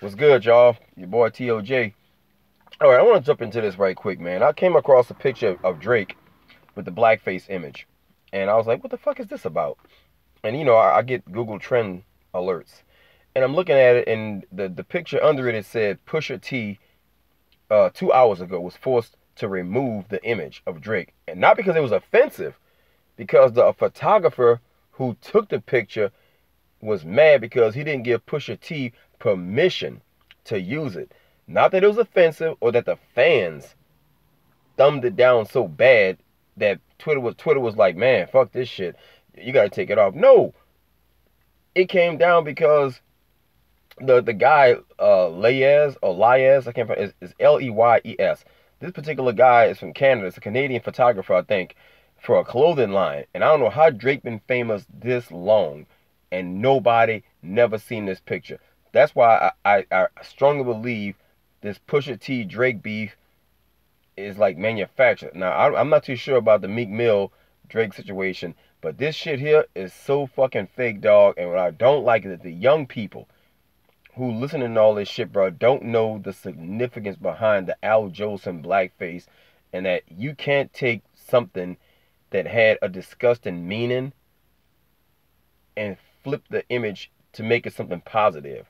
What's good, y'all? Your boy TOJ. All right, I want to jump into this right quick, man. I came across a picture of Drake with the blackface image, and I was like, "What the fuck is this about?" And you know, I, I get Google Trend alerts, and I'm looking at it, and the the picture under it it said Pusha T, uh, two hours ago was forced to remove the image of Drake, and not because it was offensive, because the photographer who took the picture was mad because he didn't give Pusha T permission to use it. Not that it was offensive or that the fans thumbed it down so bad that Twitter was Twitter was like, man, fuck this shit. You gotta take it off. No. It came down because the the guy uh Leyes or Lies, I can't is L E Y E S. This particular guy is from Canada. It's a Canadian photographer, I think, for a clothing line. And I don't know how Drake been famous this long and nobody never seen this picture. That's why I, I, I strongly believe this Pusha T Drake beef is like manufactured. Now I, I'm not too sure about the Meek Mill Drake situation, but this shit here is so fucking fake, dog. And what I don't like is that the young people who listen to all this shit, bro, don't know the significance behind the Al Jolson blackface, and that you can't take something that had a disgusting meaning and flip the image to make it something positive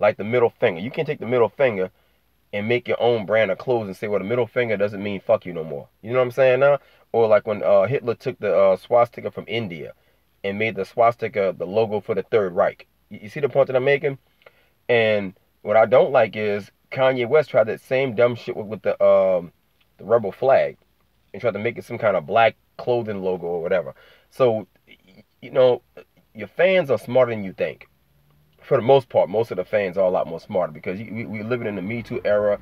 like the middle finger. You can take the middle finger and make your own brand of clothes and say, well, the middle finger doesn't mean fuck you no more. You know what I'm saying now? Or like when uh, Hitler took the uh, swastika from India and made the swastika the logo for the Third Reich. You, you see the point that I'm making? And what I don't like is Kanye West tried that same dumb shit with, with the um, the rebel flag and tried to make it some kind of black clothing logo or whatever. So, you know, your fans are smarter than you think for the most part, most of the fans are a lot more smarter because we, we living in the Me Too era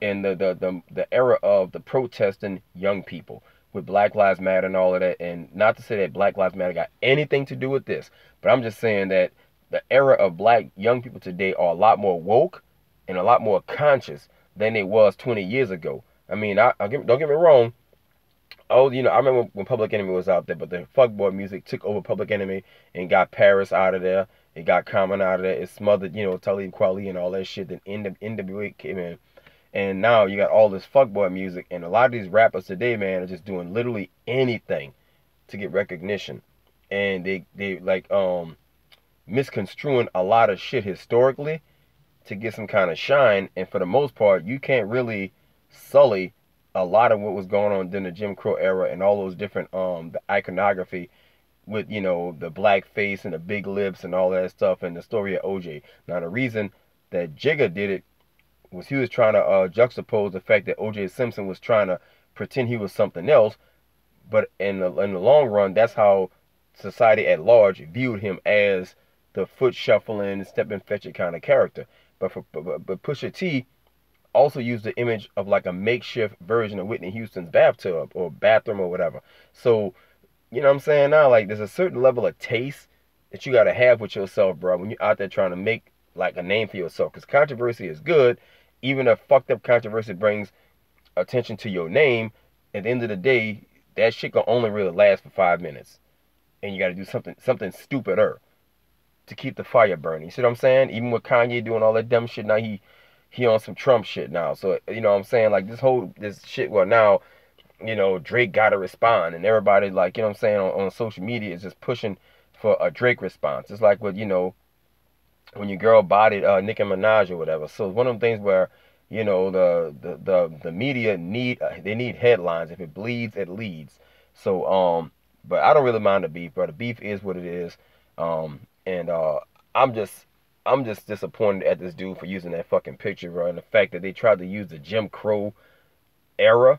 and the, the, the, the era of the protesting young people with Black Lives Matter and all of that. And not to say that Black Lives Matter got anything to do with this, but I'm just saying that the era of black young people today are a lot more woke and a lot more conscious than it was 20 years ago. I mean, I, I don't get me wrong. Oh, you know, I remember when Public Enemy was out there, but the fuckboy music took over Public Enemy and got Paris out of there it got Common out of that. It smothered, you know, Talib Kweli and all that shit. Then NWA came in. And now you got all this fuckboy music. And a lot of these rappers today, man, are just doing literally anything to get recognition. And they, they like um misconstruing a lot of shit historically to get some kind of shine. And for the most part, you can't really sully a lot of what was going on during the Jim Crow era and all those different um the iconography with you know the black face and the big lips and all that stuff and the story of OJ. Now the reason that Jigga did it was he was trying to uh, juxtapose the fact that OJ Simpson was trying to pretend he was something else, but in the in the long run, that's how society at large viewed him as the foot shuffling, step and fetch it kind of character. But for but, but Pusha T also used the image of like a makeshift version of Whitney Houston's bathtub or bathroom or whatever. So you know what I'm saying now? Like there's a certain level of taste that you gotta have with yourself, bro, when you're out there trying to make like a name for yourself. Because controversy is good, even if fucked up controversy brings attention to your name. At the end of the day, that shit can only really last for five minutes, and you gotta do something something stupider to keep the fire burning. You see what I'm saying? Even with Kanye doing all that dumb shit, now he he on some Trump shit now. So you know what I'm saying? Like this whole this shit. Well, now you know, Drake got to respond. And everybody, like, you know I'm saying, on, on social media is just pushing for a Drake response. It's like what, you know, when your girl bodied uh, Nicki Minaj or whatever. So one of them things where, you know, the, the, the, the media need, uh, they need headlines. If it bleeds, it leads. So, um, but I don't really mind the beef, bro. The beef is what it is. Um, and, uh, I'm just, I'm just disappointed at this dude for using that fucking picture, bro. And the fact that they tried to use the Jim Crow era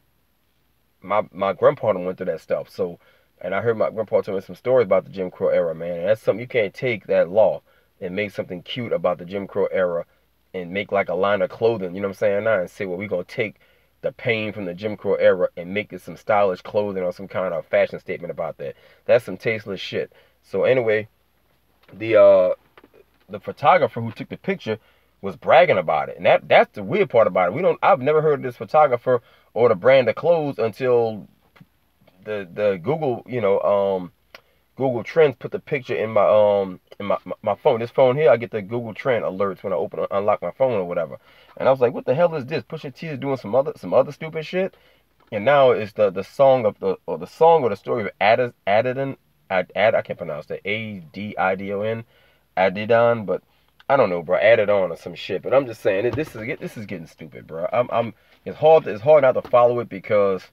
my my grandpa went through that stuff. So, and I heard my grandpa tell me some stories about the Jim Crow era, man. And that's something you can't take that law and make something cute about the Jim Crow era and make like a line of clothing. You know what I'm saying? Now and say, well, we're gonna take the pain from the Jim Crow era and make it some stylish clothing or some kind of fashion statement about that. That's some tasteless shit. So anyway, the uh the photographer who took the picture was bragging about it. And that that's the weird part about it. We don't I've never heard of this photographer or the brand of clothes until the the Google, you know, um Google Trends put the picture in my um in my, my, my phone. This phone here, I get the Google Trend alerts when I open unlock my phone or whatever. And I was like, what the hell is this? Pusha T is doing some other some other stupid shit. And now it's the the song of the or the song or the story of Adidon Ad, Ad I can't pronounce that A D I D O N Adidon, but I don't know, bro. Added on or some shit. But I'm just saying, this is this is getting stupid, bro. I'm I'm it's hard it's hard not to follow it because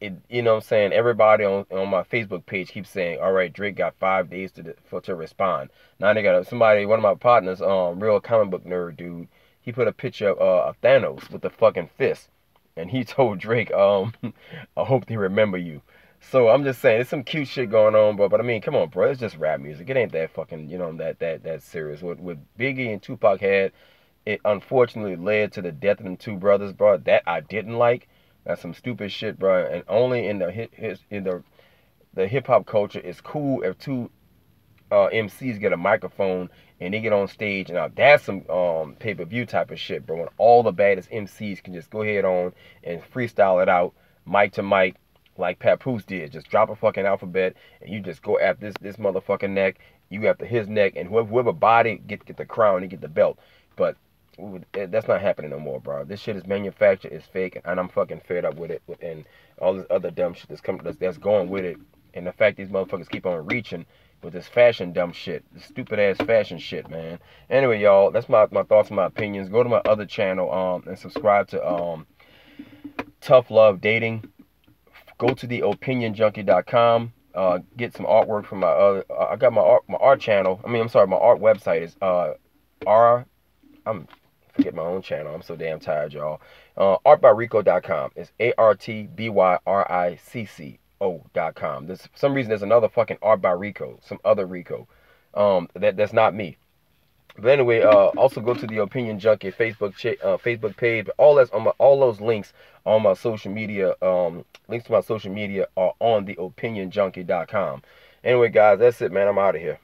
it, you know what I'm saying everybody on on my Facebook page keeps saying all right Drake got five days to for to respond now they got somebody one of my partners um real comic book nerd dude he put a picture of, uh, of Thanos with the fucking fist and he told Drake um I hope they remember you so I'm just saying, there's some cute shit going on, bro. But I mean, come on, bro. It's just rap music. It ain't that fucking, you know, that that that serious. What what Biggie and Tupac had, it unfortunately led to the death of them two brothers, bro. That I didn't like. That's some stupid shit, bro. And only in the his in the the hip hop culture, it's cool if two uh, MCs get a microphone and they get on stage. Now that's some um, pay per view type of shit, bro. When all the baddest MCs can just go ahead on and freestyle it out, mic to mic, like Papoose did. Just drop a fucking alphabet and you just go after this this motherfucking neck. You after his neck and whoever, whoever body get get the crown and get the belt. But eh, that's not happening no more, bro. This shit is manufactured, it's fake, and I'm fucking fed up with it. And all this other dumb shit that's coming that's, that's going with it. And the fact these motherfuckers keep on reaching with this fashion dumb shit, this stupid ass fashion shit, man. Anyway, y'all, that's my my thoughts and my opinions. Go to my other channel um and subscribe to um Tough Love Dating go to the opinionjunkie.com. Uh, get some artwork from my other. Uh, I got my art, my art channel. I mean, I'm sorry, my art website is uh, r. I'm forget my own channel. I'm so damn tired, y'all. Uh, artbyrico.com. It's a r t b y r i c c o.com. There's some reason there's another fucking art by Rico, some other Rico. Um, that that's not me. But anyway, uh, also go to the Opinion Junkie Facebook uh, Facebook page. All that's on my all those links on my social media. Um, links to my social media are on the OpinionJunkie.com. Anyway, guys, that's it, man. I'm out of here.